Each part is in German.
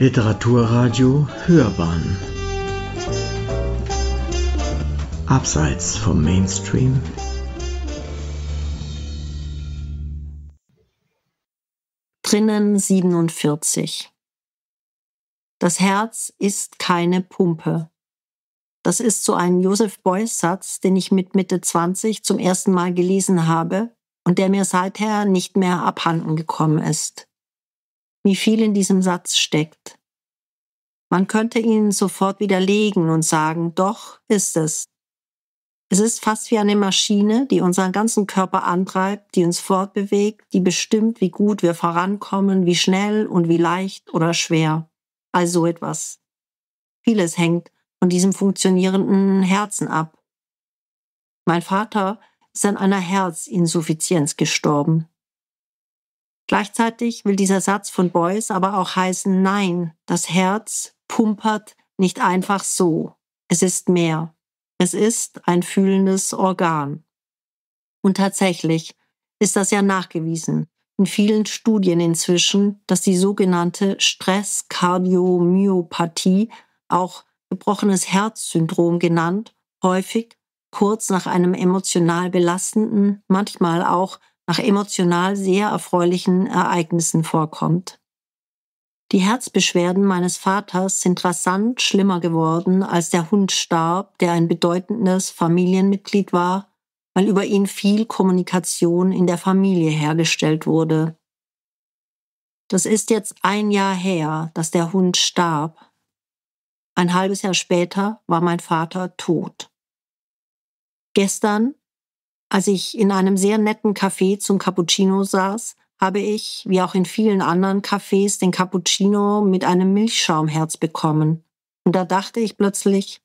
Literaturradio Hörbahn Abseits vom Mainstream Drinnen 47 Das Herz ist keine Pumpe. Das ist so ein Joseph Beuys-Satz, den ich mit Mitte 20 zum ersten Mal gelesen habe und der mir seither nicht mehr abhanden gekommen ist. Wie viel in diesem Satz steckt. Man könnte ihn sofort widerlegen und sagen, doch ist es. Es ist fast wie eine Maschine, die unseren ganzen Körper antreibt, die uns fortbewegt, die bestimmt, wie gut wir vorankommen, wie schnell und wie leicht oder schwer. Also etwas. Vieles hängt von diesem funktionierenden Herzen ab. Mein Vater ist an einer Herzinsuffizienz gestorben. Gleichzeitig will dieser Satz von Beuys aber auch heißen, nein, das Herz pumpert nicht einfach so. Es ist mehr. Es ist ein fühlendes Organ. Und tatsächlich ist das ja nachgewiesen in vielen Studien inzwischen, dass die sogenannte Stresskardiomyopathie auch gebrochenes Herzsyndrom genannt, häufig kurz nach einem emotional belastenden, manchmal auch nach emotional sehr erfreulichen Ereignissen vorkommt. Die Herzbeschwerden meines Vaters sind rasant schlimmer geworden, als der Hund starb, der ein bedeutendes Familienmitglied war, weil über ihn viel Kommunikation in der Familie hergestellt wurde. Das ist jetzt ein Jahr her, dass der Hund starb. Ein halbes Jahr später war mein Vater tot. Gestern, als ich in einem sehr netten Café zum Cappuccino saß, habe ich, wie auch in vielen anderen Cafés, den Cappuccino mit einem Milchschaumherz bekommen. Und da dachte ich plötzlich,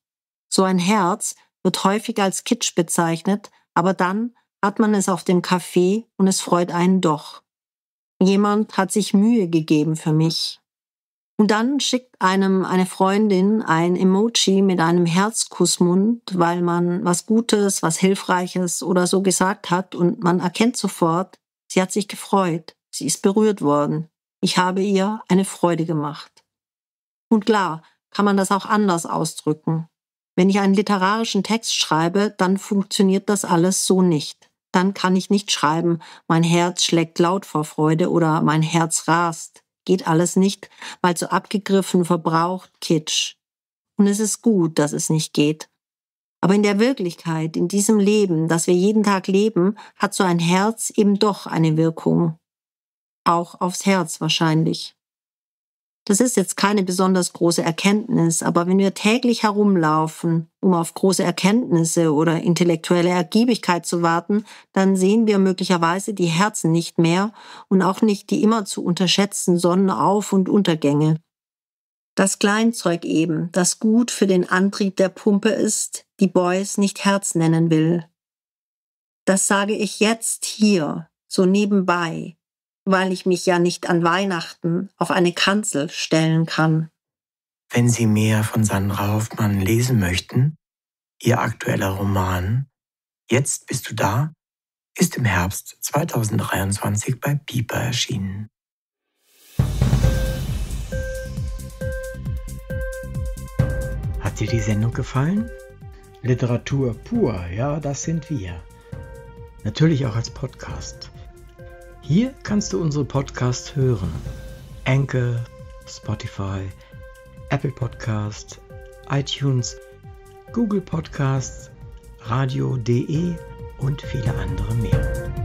so ein Herz wird häufig als Kitsch bezeichnet, aber dann hat man es auf dem Kaffee und es freut einen doch. Jemand hat sich Mühe gegeben für mich. Und dann schickt einem eine Freundin ein Emoji mit einem Herzkussmund, weil man was Gutes, was Hilfreiches oder so gesagt hat und man erkennt sofort, sie hat sich gefreut, sie ist berührt worden. Ich habe ihr eine Freude gemacht. Und klar, kann man das auch anders ausdrücken. Wenn ich einen literarischen Text schreibe, dann funktioniert das alles so nicht. Dann kann ich nicht schreiben, mein Herz schlägt laut vor Freude oder mein Herz rast. Geht alles nicht, weil so abgegriffen, verbraucht, kitsch. Und es ist gut, dass es nicht geht. Aber in der Wirklichkeit, in diesem Leben, das wir jeden Tag leben, hat so ein Herz eben doch eine Wirkung. Auch aufs Herz wahrscheinlich. Das ist jetzt keine besonders große Erkenntnis, aber wenn wir täglich herumlaufen, um auf große Erkenntnisse oder intellektuelle Ergiebigkeit zu warten, dann sehen wir möglicherweise die Herzen nicht mehr und auch nicht die immer zu unterschätzten Sonnenauf- und Untergänge. Das Kleinzeug eben, das gut für den Antrieb der Pumpe ist, die Boys nicht Herz nennen will. Das sage ich jetzt hier, so nebenbei, weil ich mich ja nicht an Weihnachten auf eine Kanzel stellen kann. Wenn Sie mehr von Sandra Hoffmann lesen möchten, Ihr aktueller Roman Jetzt bist du da ist im Herbst 2023 bei Piper erschienen. Hat dir die Sendung gefallen? Literatur pur, ja, das sind wir. Natürlich auch als Podcast. Hier kannst du unsere Podcasts hören. Anchor, Spotify, Apple Podcast, iTunes, Google Podcasts, radio.de und viele andere mehr.